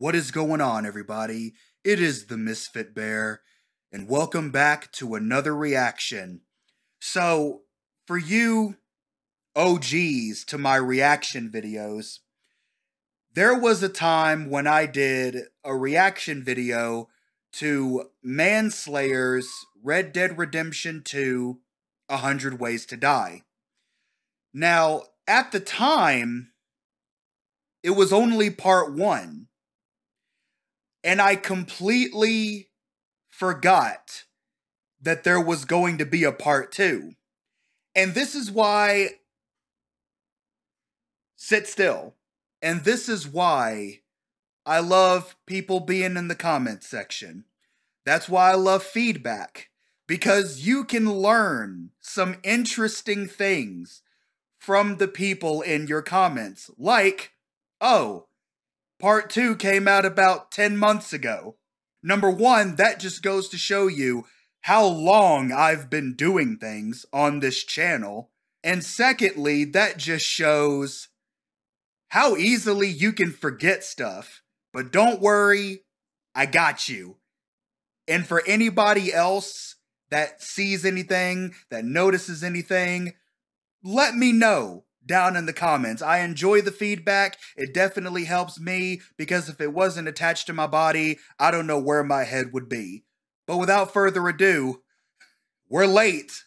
What is going on, everybody? It is the Misfit Bear, and welcome back to another reaction. So, for you OGs to my reaction videos, there was a time when I did a reaction video to Manslayer's Red Dead Redemption 2 100 Ways to Die. Now, at the time, it was only part one and I completely forgot that there was going to be a part two. And this is why. Sit still. And this is why I love people being in the comment section. That's why I love feedback. Because you can learn some interesting things from the people in your comments. Like, oh, Part 2 came out about 10 months ago. Number one, that just goes to show you how long I've been doing things on this channel. And secondly, that just shows how easily you can forget stuff. But don't worry, I got you. And for anybody else that sees anything, that notices anything, let me know down in the comments. I enjoy the feedback. It definitely helps me because if it wasn't attached to my body, I don't know where my head would be. But without further ado, we're late,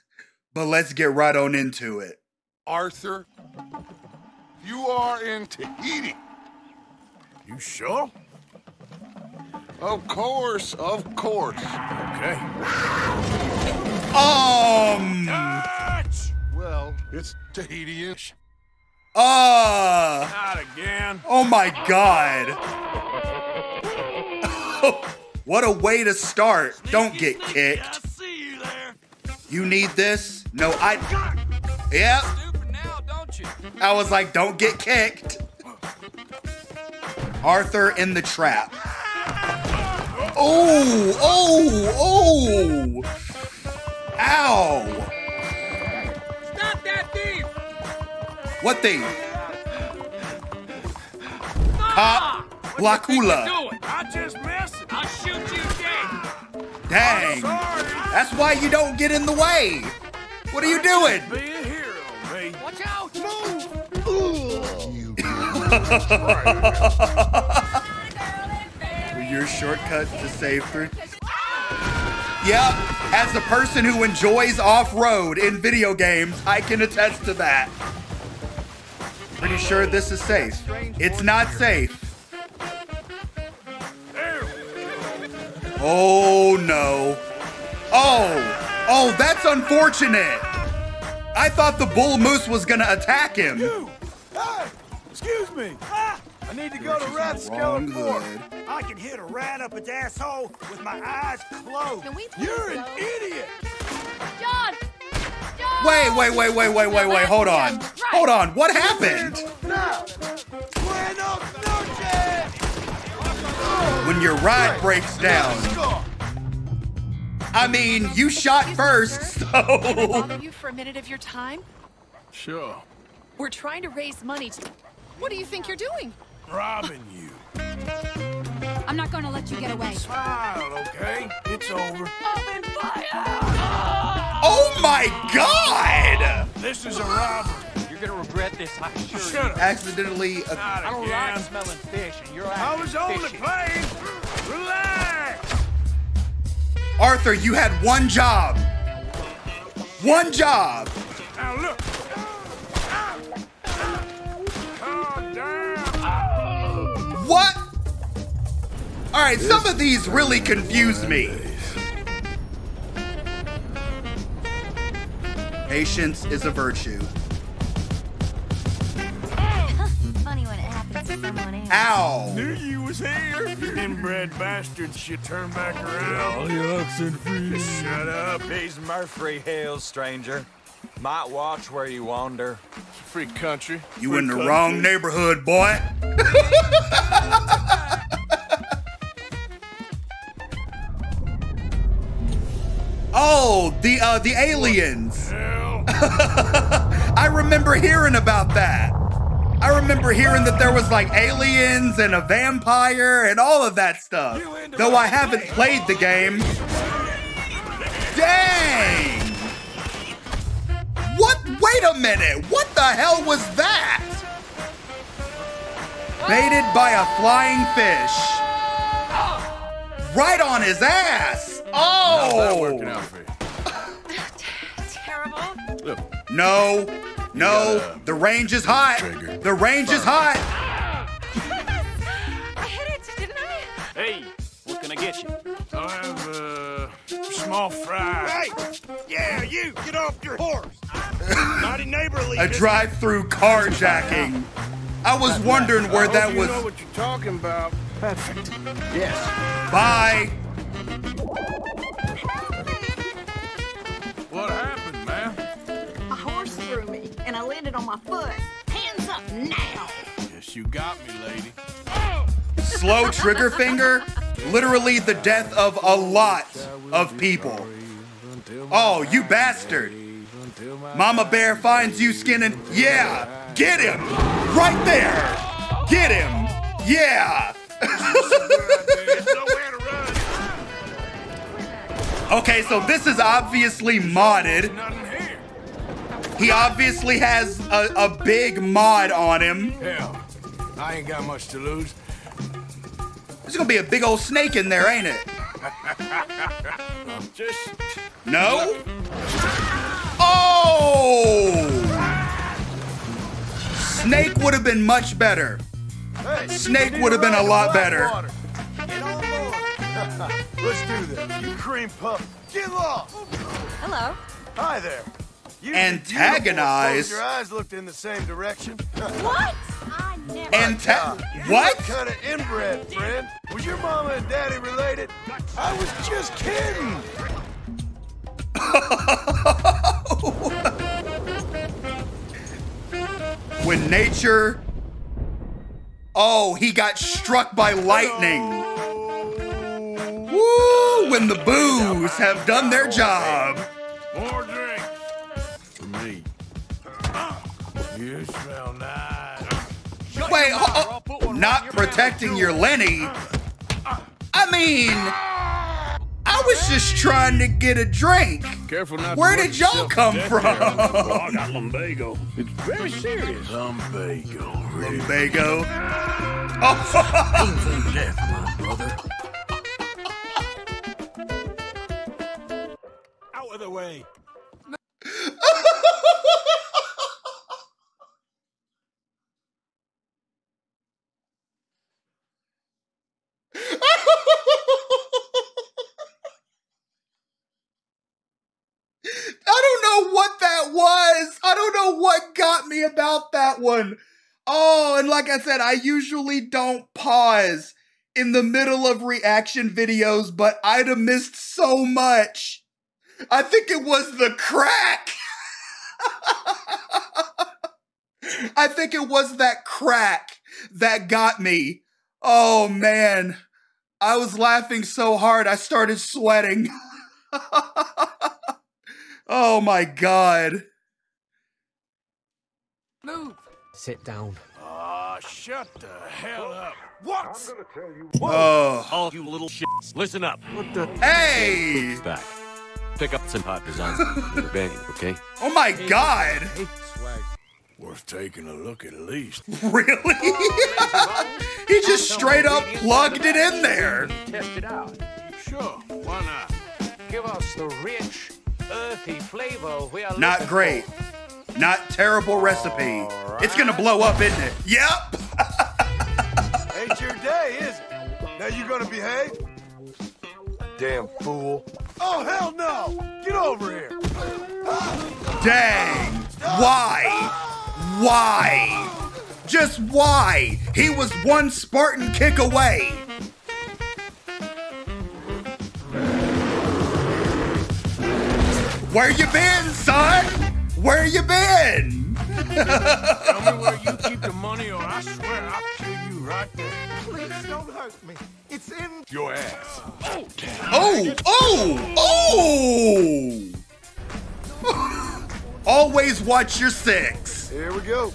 but let's get right on into it. Arthur, you are in Tahiti. You sure? Of course, of course. Okay. Um. Touch! Well, it's Tahitian. Uh. Not again. Oh my god. what a way to start. Don't get kicked. I see you there. You need this? No, I. Yep. Now. I was like, don't get kicked. Arthur in the trap. Oh, oh, oh. Ow. What thief? Cop Blackula. I just missed. I'll shoot you dead. Dang. That's why you don't get in the way. What are you doing? Be a hero, me. Watch out! Your shortcut to save through. Yep, as a person who enjoys off-road in video games, I can attest to that. Pretty sure this is safe. It's not safe. Oh no. Oh, oh, that's unfortunate. I thought the bull moose was gonna attack him. You! Hey! Excuse me! Ah, I need to go to She's in the wrong Court. I can hit a rat up its asshole with my eyes closed. Can we please You're an idiot! John! John! Wait, wait, wait, wait, wait, wait, wait. Hold on. Hold on. What happened? Now! Buenos noches! When your ride breaks down. I mean, you shot first, Can I so. bother you for a minute of your time? Sure. We're trying to raise money to... What do you think you're doing? Robbing you. I'm not gonna let you get away. Smile, okay? It's over. Open fire! Oh my god! This is a robbery. You're gonna regret this, I assure you. Shut up. Accidentally. uh, I don't like smelling fish, and you're I acting was on the fishy. plane. Relax. Arthur, you had one job. One job. Now look. Calm down. What? All right, some of these really confuse me. Patience is a virtue. Funny when it happens to someone else. Ow. Knew you was here. Inbred bastards should turn back around. All the oxen free. Shut up. These Murfree Hills, stranger. Might watch where you wander. Free country. You Free in the country. wrong neighborhood, boy. oh, the uh the aliens. I remember hearing about that. I remember hearing that there was like aliens and a vampire and all of that stuff. Though I haven't played the game. Dang! What? Wait a minute! What the hell was that? Baited by a flying fish. Right on his ass! How's that oh! working Oh! No, no, gotta- the range is hot. Trigger. The range is hot. I hit it, didn't I? Hey, what can I get you? I'll have a small fry. Hey! Yeah, you! Get off your horse! Mighty neighborly. A drive-through carjacking. I was wondering where I that hope you was. know what you're talking about. Perfect. Yes. Bye. Landed on my foot. Hands up now! Yes, you got me, lady. Slow trigger finger. Literally the death of a lot of people. Oh, you bastard. Mama Bear finds you skinning. Yeah, get him. Right there. Get him. Yeah. Okay, so this is obviously modded. Nothing here. He obviously has a, a big mod on him. Hell, I ain't got much to lose. There's gonna be a big old snake in there, ain't it? I'm just No? Oh! Snake would have been much better. Snake would have been a lot better. Get on board. Let's do this. You cream puff. Get lost. Hello. Hi there. You Antagonize? Your eyes looked in the same direction. What? I never. Anta- You what? look kind of inbred, friend. Was your mama and daddy related? I was just kidding. when nature. Oh, he got struck by lightning. Woo! When the boos have done their job. Wait, oh, oh, not protecting your Lenny. I mean, I was just trying to get a drink. Careful not. Where did y'all come from? there. Oh, I got lumbago. It's very serious. Lumbago, really. Lumbago. Oh, death, my brother. Out of the way. I don't know what that was. I don't know what got me about that one. Oh, and like I said, I usually don't pause in the middle of reaction videos, but I'd have missed so much. I think it was the crack. I think it was that crack that got me. Oh man, I was laughing so hard I started sweating. oh my god. Move. Sit down. Ah, shut the hell up. What? i'm gonna tell you Oh. All you little shits, listen up. What the? Hey. Back. Pick up some hot designs in your banging, okay? Oh my god. Hey, swag. Worth taking a look at least. Really? he just straight up plugged it in there. Test it out. Sure, why not? Give us the rich, earthy flavor we are Not great. for. Not terrible recipe. It's gonna blow up, isn't it? Yep. Ain't your day, is it? Now you gonna behave? Damn fool. Oh, hell no! Get over here. Dang. Why? Why? Just why? He was one Spartan kick away. Where you been, son? Where you been? Tell me where you keep the money, or I swear I'll kill you right there. Please don't hurt me. It's in Your ass. Oh, oh, oh! oh! Always watch your six. Here we go.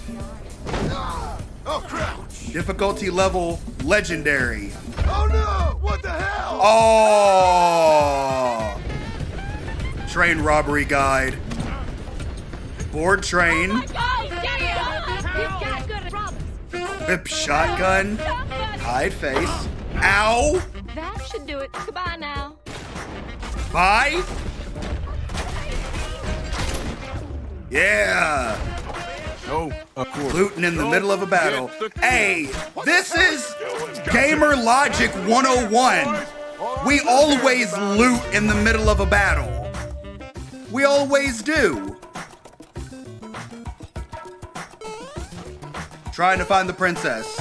Ah! Oh, crap. Difficulty level legendary. Oh, no! What the hell? Oh! Train robbery guide. Board train. Oh Whip shotgun. Hide face. Ow! That should do it. Goodbye now. Bye. Yeah. No, of course. Looting in the Don't middle of a battle. forget Hey, this is Gamer Logic 101. We always loot in the middle of a battle. We always do. Trying to find the princess.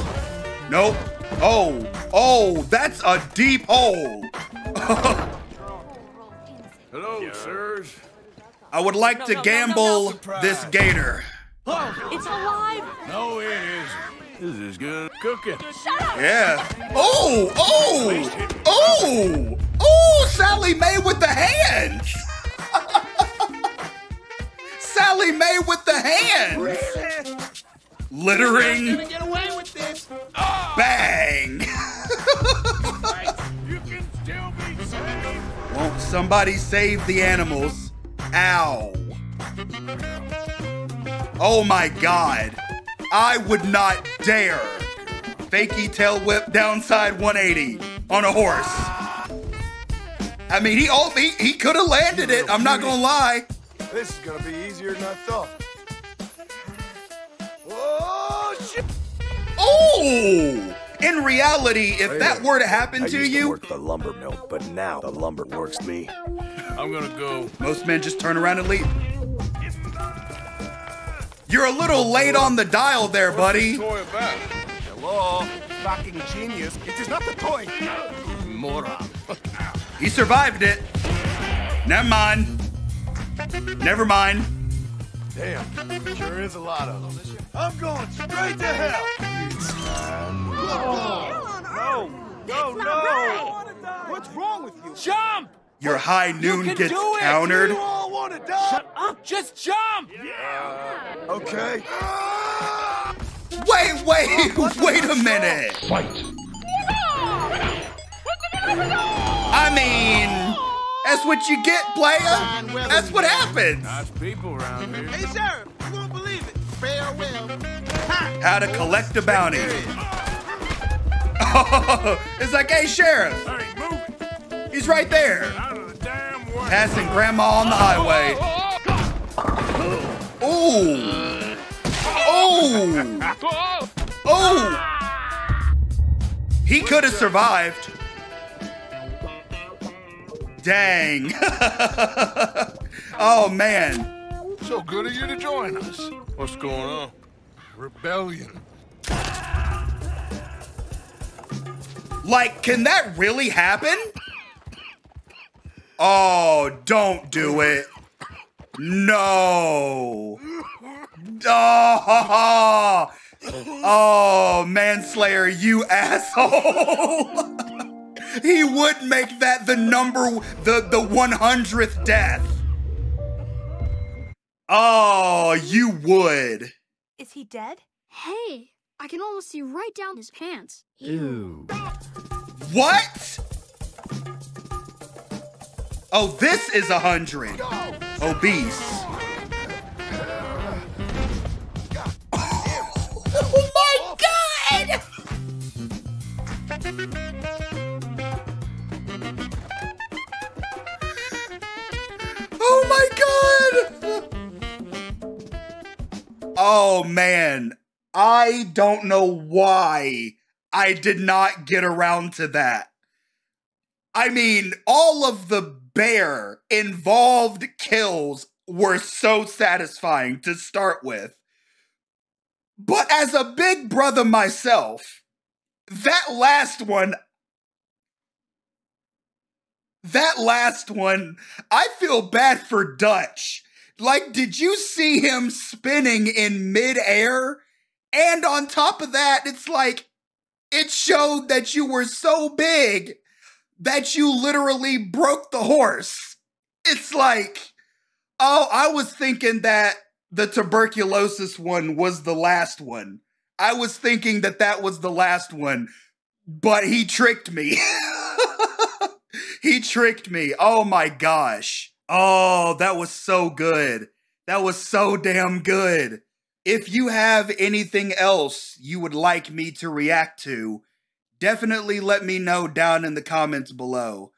Nope. Oh, oh, that's a deep hole. Hello, sirs. I would like to gamble this gator. It's alive. No, it isn't. This is good cooking. Yeah. Oh, oh, oh, oh, Sally Mae with the hands. Sally Mae with the hands. Littering. Get away with this. Ah! Bang. You can still be saved. Won't somebody save the animals? Ow. Oh my god. I would not dare. Fakey tail whip downside 180 on a horse. I mean, he all he, he could have landed it. I'm not gonna lie. This is gonna be easier than I thought. Shit! Oh! In reality, if Hey, that were to happen I to used to you, work the lumber mill, but now the lumber works me. I'm gonna go. most men just turn around and leave. You're a little late on the dial there, buddy. Toy back. Hello? Fucking genius. It is not the toy. Moron. He survived it. Never mind. Never mind. Damn, sure is a lot of them. I'm going straight to hell. No, no, no. What's wrong with you? Jump! Your high noon can gets do countered. You all want to die? Shut up! Just jump! Yeah! Okay. Ah! Wait, wait, wait a minute. Fight. I mean, that's what you get, player. That's what happens. Nice people around here. Hey, Sheriff, How to collect a bounty. Oh, it's like, hey, sheriff, Hey, move he's right there. Out of the damn way. Passing grandma on the highway. Ooh. Oh. Oh. He could have survived. Dang. oh, man. So good of you to join us. What's going on? Rebellion. Like, can that really happen? Oh, don't do it. No. Oh, oh manslayer, you asshole. he would make that the number, the, the 100th death. Oh, you would. Is he dead? Hey, I can almost see right down his pants. Ew. What? Oh, this is a hundred. Obese. Oh man, I don't know why I did not get around to that. I mean, all of the bear involved kills were so satisfying to start with. But as a big brother myself, that last one, that last one, I feel bad for Dutch. Like, did you see him spinning in midair? And on top of that, it's like, it showed that you were so big that you literally broke the horse. It's like, oh, I was thinking that the tuberculosis one was the last one. I was thinking that that was the last one, but he tricked me. he tricked me. Oh my gosh. Oh, that was so good. That was so damn good. If you have anything else you would like me to react to, definitely let me know down in the comments below.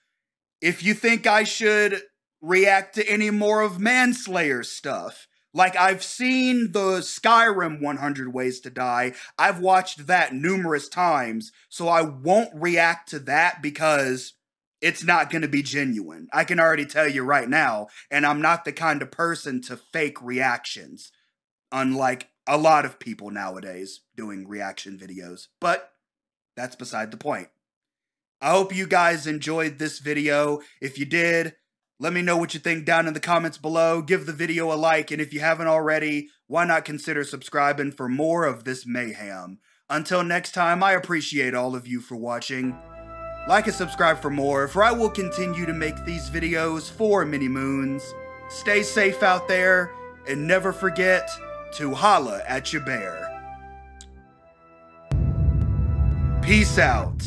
If you think I should react to any more of Manslayer stuff, like I've seen the Skyrim 100 Ways to Die, I've watched that numerous times, so I won't react to that because it's not going to be genuine. I can already tell you right now, and I'm not the kind of person to fake reactions, unlike a lot of people nowadays doing reaction videos. But that's beside the point. I hope you guys enjoyed this video. If you did, let me know what you think down in the comments below. Give the video a like, and if you haven't already, why not consider subscribing for more of this mayhem? Until next time, I appreciate all of you for watching. Like and subscribe for more, for I will continue to make these videos for Mini Moons. Stay safe out there, and never forget to holla at your bear. Peace out.